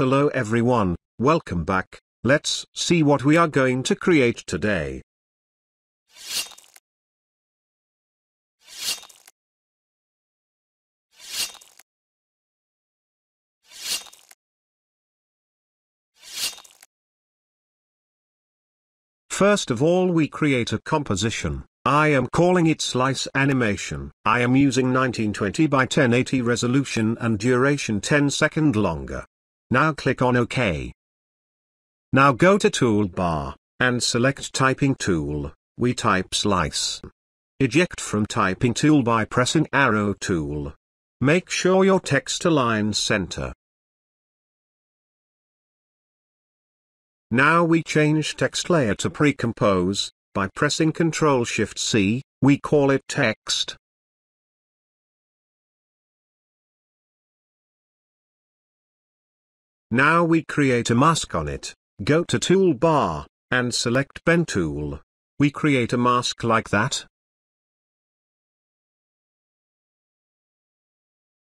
Hello everyone, welcome back, let's see what we are going to create today. First of all we create a composition. I am calling it slice animation. I am using 1920 by 1080 resolution and duration 10 second longer. Now click on OK. Now go to toolbar, and select typing tool, we type slice. Eject from typing tool by pressing arrow tool. Make sure your text aligns center. Now we change text layer to pre-compose, by pressing Ctrl Shift C, we call it text. Now we create a mask on it, go to Toolbar, and select Pen Tool. We create a mask like that.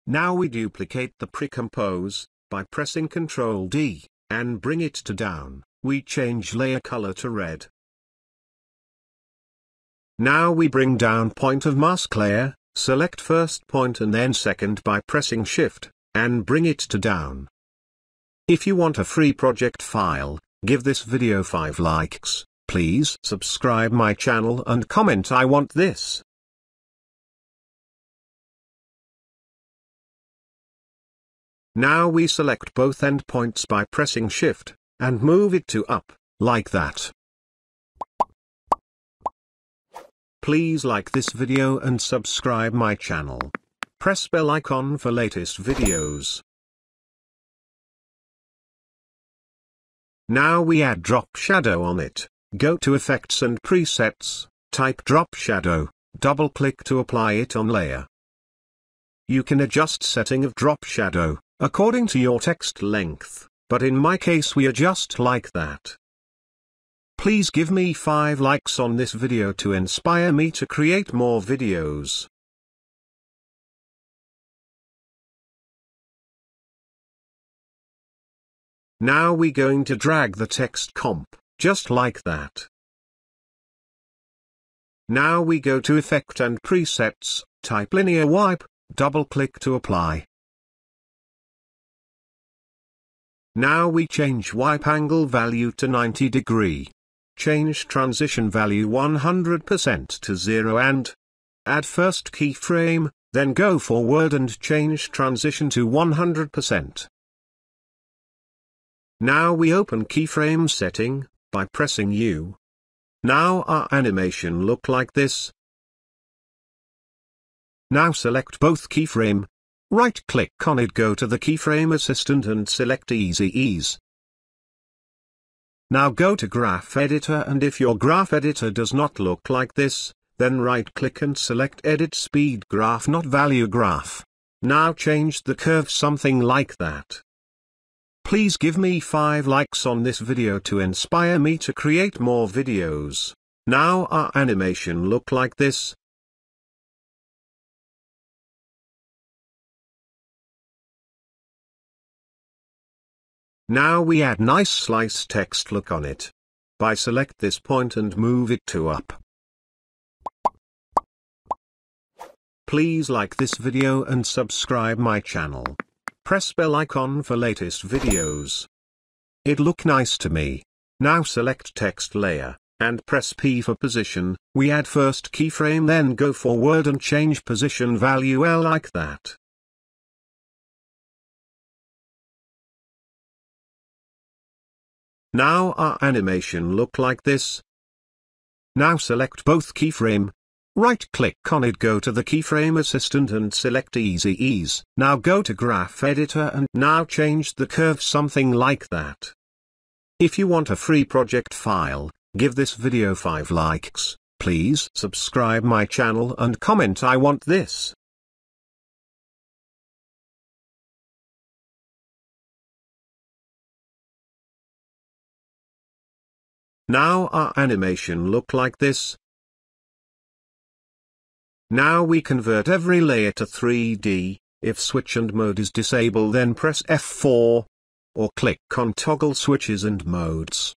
Now we duplicate the pre-compose, by pressing Ctrl D, and bring it to down, we change layer color to red. Now we bring down point of mask layer, select first point and then second by pressing shift, and bring it to down. If you want a free project file, give this video 5 likes, please subscribe my channel and comment I want this. Now we select both endpoints by pressing shift, and move it to up, like that. Please like this video and subscribe my channel. Press bell icon for latest videos. Now we add drop shadow on it. Go to effects and presets, type drop shadow, double click to apply it on layer. You can adjust setting of drop shadow, according to your text length, but in my case we adjust like that. Please give me 5 likes on this video to inspire me to create more videos. Now we going to drag the text comp, just like that. Now we go to Effect and Presets, type Linear Wipe, double click to apply. Now we change wipe angle value to 90 degree. Change transition value 100% to 0 and add first keyframe, then go forward and change transition to 100%. Now we open keyframe setting, by pressing U. Now our animation look like this. Now select both keyframe. Right click on it go to the keyframe assistant and select easy ease. Now go to Graph Editor and if your graph editor does not look like this, then right-click and select Edit Speed Graph not Value Graph. Now change the curve something like that. Please give me 5 likes on this video to inspire me to create more videos. Now our animation look like this, Now we add nice slice text look on it. By select this point and move it to up. Please like this video and subscribe my channel. Press bell icon for latest videos. It look nice to me. Now select text layer, and press P for position, we add first keyframe then go forward and change position value L like that. Now our animation look like this. Now select both keyframe. Right click on it go to the keyframe assistant and select easy ease. Now go to graph editor and now change the curve something like that. If you want a free project file, give this video 5 likes, please subscribe my channel and comment I want this. Now our animation look like this. Now we convert every layer to 3D, if switch and mode is disabled then press F4. or click on toggle switches and modes.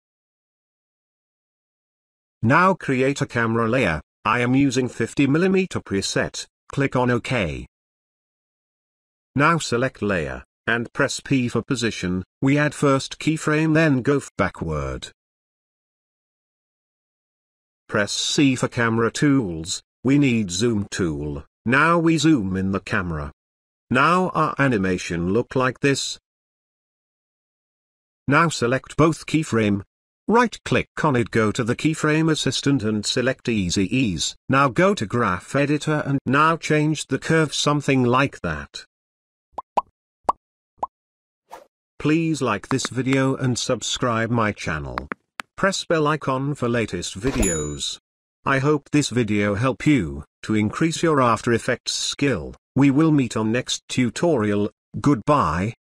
Now create a camera layer, I am using 50mm preset, click on OK. Now select layer, and press P for position, we add first keyframe then go backward. Press C for camera tools, we need zoom tool, now we zoom in the camera. Now our animation look like this. Now select both keyframe. Right click on it go to the keyframe assistant and select easy ease. Now go to graph editor and now change the curve something like that. Please like this video and subscribe my channel. Press bell icon for latest videos. I hope this video help you to increase your After Effects skill. We will meet on next tutorial. Goodbye.